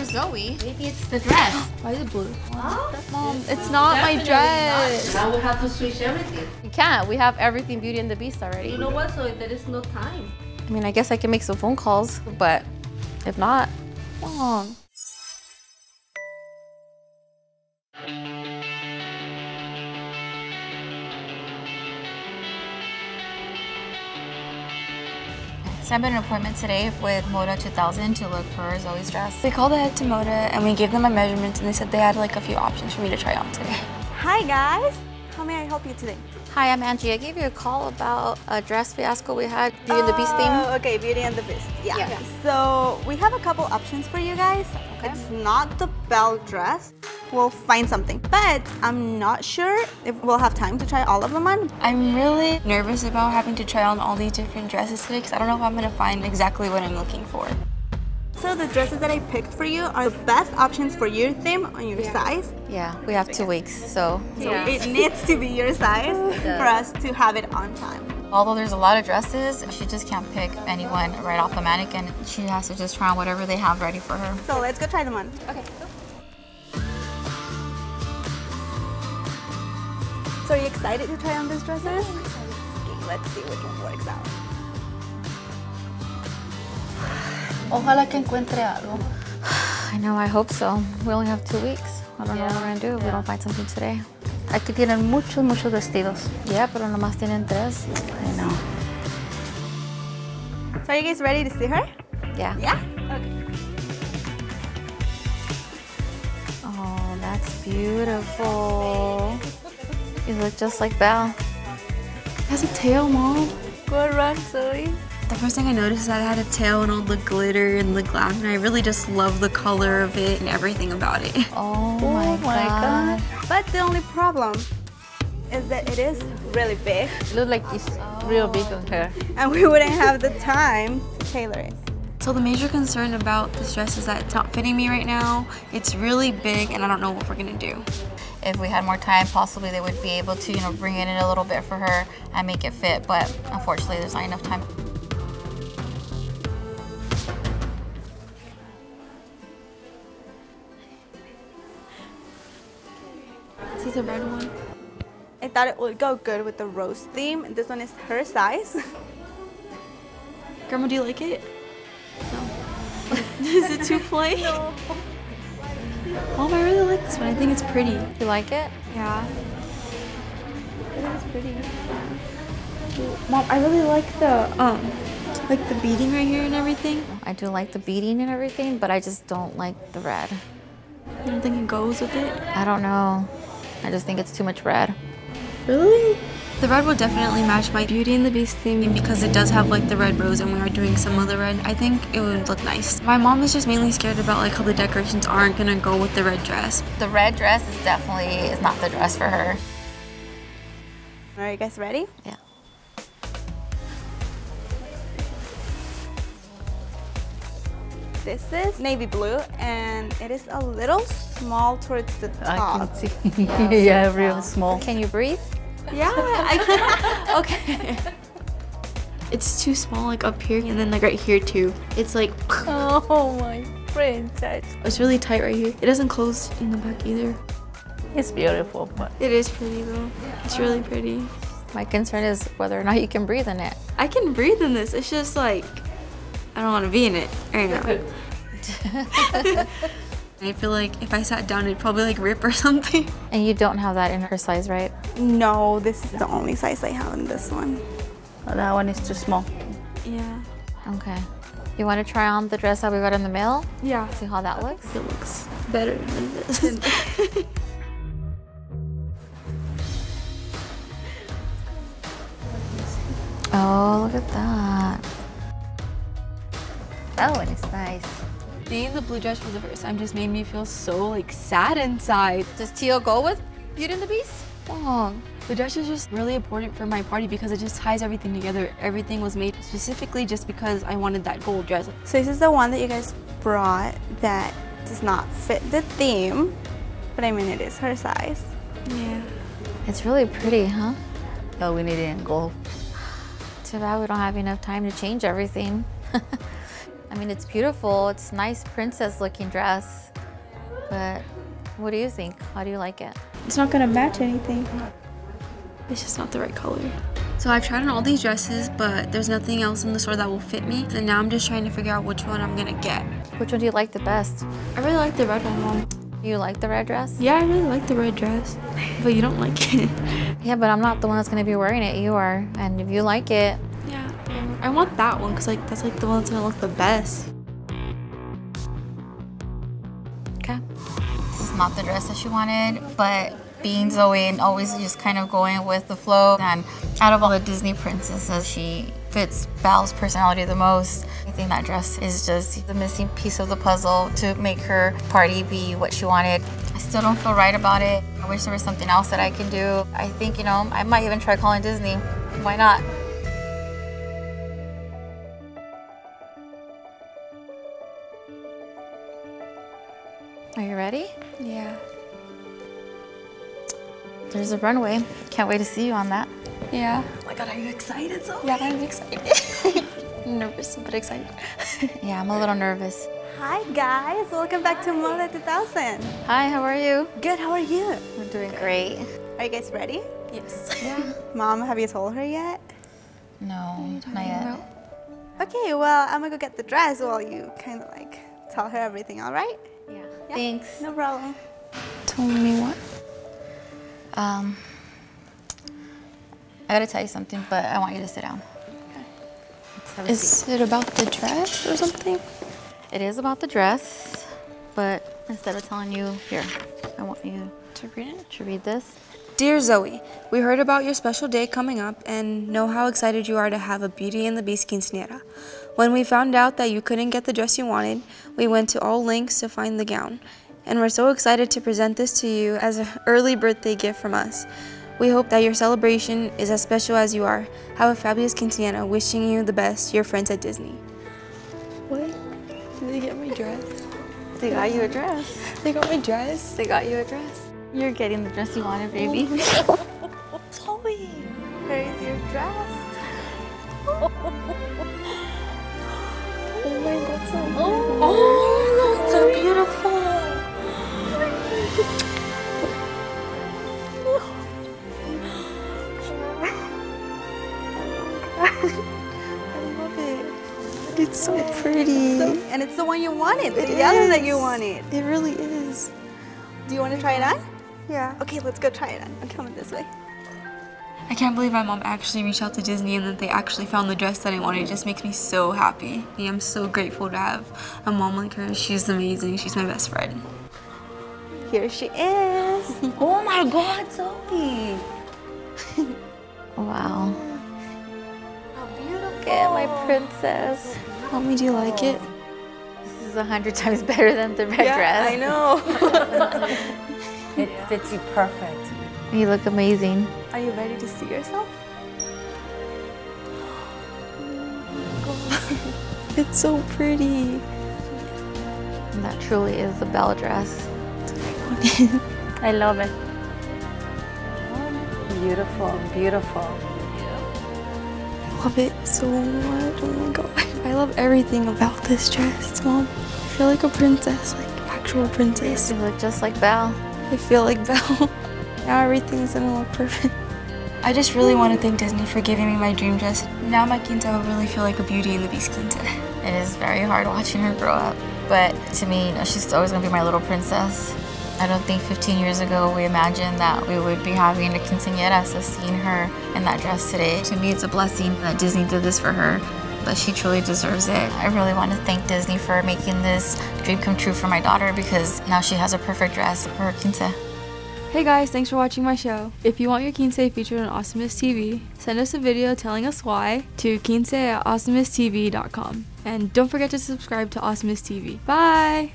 for Zoe. Maybe it's the dress. Why is it blue? Mom, it's not my dress. Now we have to switch everything. You can't. We have everything Beauty and the Beast already. You know what? So there is no time. I mean, I guess I can make some phone calls, but if not, Mom. So I have an appointment today with Moda 2000 to look for Zoe's dress. We called ahead to Moda and we gave them my measurements and they said they had like a few options for me to try on today. Hi guys, how may I help you today? Hi, I'm Angie. I gave you a call about a dress fiasco we had, Beauty and the Beast theme. Oh, okay, Beauty and the Beast. Yeah. Yeah. So we have a couple options for you guys. Okay. It's not the Belle dress. We'll find something, but I'm not sure if we'll have time to try all of them on. I'm really nervous about having to try on all these different dresses today because I don't know if I'm going to find exactly what I'm looking for. So the dresses that I picked for you are the best options for your theme on your size. Yeah, we have two weeks, so. So it needs to be your size for us to have it on time. Although there's a lot of dresses, she just can't pick anyone right off the mannequin. She has to just try on whatever they have ready for her. So let's go try them on. Okay. So are you excited to try on these dresses? Okay, let's see which one works out. Ojalá que encuentre algo. I know, I hope so. We only have two weeks. I don't know what we're gonna do if we don't find something today. Aquí tienen muchos, muchos vestidos. Yeah, pero nomás tienen tres. I know. So are you guys ready to see her? Yeah. Yeah? Okay. Oh, that's beautiful. You look just like Belle. It has a tail, Mom. Good run, Zoe. The first thing I noticed is that it had a tail and all the glitter and the glam, and I really just love the color of it and everything about it. Oh, my, oh my god. But the only problem is that it is really big It looks like it's real big on her. and we wouldn't have the time to tailor it. So the major concern about this dress is that it's not fitting me right now. It's really big and I don't know what we're gonna do. If we had more time, possibly they would be able to, you know, bring it in a little bit for her and make it fit, but unfortunately there's not enough time. Is a red one. I thought it would go good with the rose theme. This one is her size. Grandma, do you like it? No. is it too plain? No. Mom, I really like this one. I think it's pretty. You like it? Yeah. It is pretty. Mom, I really like the um, like the beading right here and everything. I do like the beading and everything, but I just don't like the red. I don't think it goes with it. I don't know. I just think it's too much red. Really? The red will definitely match my Beauty and the Beast theme because it does have like the red rose and we are doing some of the red. I think it would look nice. My mom is just mainly scared about like how the decorations aren't gonna go with the red dress. The red dress is definitely is not the dress for her. Are you guys ready? Yeah. This is navy blue and it is a little small towards the top. I top. can see. yeah, real small. Can you breathe? Yeah, I can. Okay. It's too small like up here and then like right here too. It's like Oh my princess. it's really tight right here. It doesn't close in the back either. It's beautiful, but It is pretty though. It's really pretty. My concern is whether or not you can breathe in it. I can breathe in this. It's just like I don't want to be in it right now. I feel like if I sat down, it'd probably like rip or something. And you don't have that in her size, right? No, this is the only size I have in this one. Oh, that one is too small. Yeah. Okay. You want to try on the dress that we got in the mail? Yeah. See how that looks? It looks better than this. Oh, look at that. That one is nice. Seeing the blue dress for the first time just made me feel so like sad inside. Does teal go with Beauty and the Beast? Oh, the dress is just really important for my party because it just ties everything together. Everything was made specifically just because I wanted that gold dress. So this is the one that you guys brought that does not fit the theme, but I mean it is her size. Yeah. It's really pretty, huh? Oh, we need it in gold. Too bad we don't have enough time to change everything. I mean, it's beautiful. It's nice princess looking dress. But what do you think? How do you like it? It's not gonna match anything. It's just not the right color. So I've tried on all these dresses, but there's nothing else in the store that will fit me. And now I'm just trying to figure out which one I'm gonna get. Which one do you like the best? I really like the red one, Mom. You like the red dress? Yeah, I really like the red dress, but you don't like it. Yeah, but I'm not the one that's gonna be wearing it. You are. And if you like it, yeah, I want that one because like that's like the one that's gonna look the best. okay. This is not the dress that she wanted, but being Zoe and always just kind of going with the flow. And out of all the Disney princesses, she fits Belle's personality the most. I think that dress is just the missing piece of the puzzle to make her party be what she wanted. I still don't feel right about it. I wish there was something else that I can do. I think, you know, I might even try calling Disney. Why not? Are you ready? Yeah. There's a runway. Can't wait to see you on that. Yeah. Oh my god, are you excited, Zoe? Yeah, I'm excited. Nervous but excited. Yeah, I'm a little nervous. Hi guys, welcome back to Moda 2000. Hi, how are you? Good, how are you? We're doing great. Are you guys ready? yes. Yeah. Mom, have you told her yet? No, not yet. Okay, well, I'm gonna go get the dress while you kind of like tell her everything, all right? Yeah. Thanks. No problem. Tell me what? Um, I gotta tell you something, but I want you to sit down. Let's have a seat. Is it about the dress or something? It is about the dress, but instead of telling you, here, I want you To read it? to read this. Dear Zoe, we heard about your special day coming up and know how excited you are to have a Beauty and the Beast quinceanera. When we found out that you couldn't get the dress you wanted, we went to all lengths to find the gown. And we're so excited to present this to you as an early birthday gift from us. We hope that your celebration is as special as you are. Have a fabulous quinceanera. Wishing you the best, your friends at Disney. What? Did they get my dress? They got you a dress. They got my dress? They got you a dress. You're getting the dress you wanted, baby. Zoe, where is your dress. Oh my god, so Oh, that's so beautiful. I love it. It's so pretty. And it's the one you wanted, the It yellow that you wanted. It really is. Do you want to try it on? Yeah. Okay, let's go try it on. I'm coming this way. I can't believe my mom actually reached out to Disney and that they actually found the dress that I wanted. It just makes me so happy. I'm so grateful to have a mom like her. She's amazing. She's my best friend. Here she is. oh my god, Zoe. wow. How beautiful. Look at my princess. Mommy, do you like it? This is a hundred times better than the red dress. I know. It fits you perfect. You look amazing. Are you ready to see yourself? it's so pretty. And that truly is the Belle dress. I love it. Beautiful, beautiful. I love it so much. Oh my god. I love everything about this dress, Mom. I feel like a princess, like actual princess. You look just like Belle. I feel like Belle. now everything's gonna look perfect. I just really want to thank Disney for giving me my dream dress. Now my quinta will really feel like a Beauty and the Beast quinta. It is very hard watching her grow up. But to me, you know, she's always gonna be my little princess. I don't think 15 years ago we imagined that we would be having a quinceañera, so seeing her in that dress today, to me it's a blessing that Disney did this for her, but she truly deserves it. I really want to thank Disney for making this dream come true for my daughter because now she has a perfect dress for her quinta. Hey guys, thanks for watching my show. If you want your quince featured on Awesomeness TV, send us a video telling us why to quince at. And don't forget to subscribe to Awesomeness TV. Bye!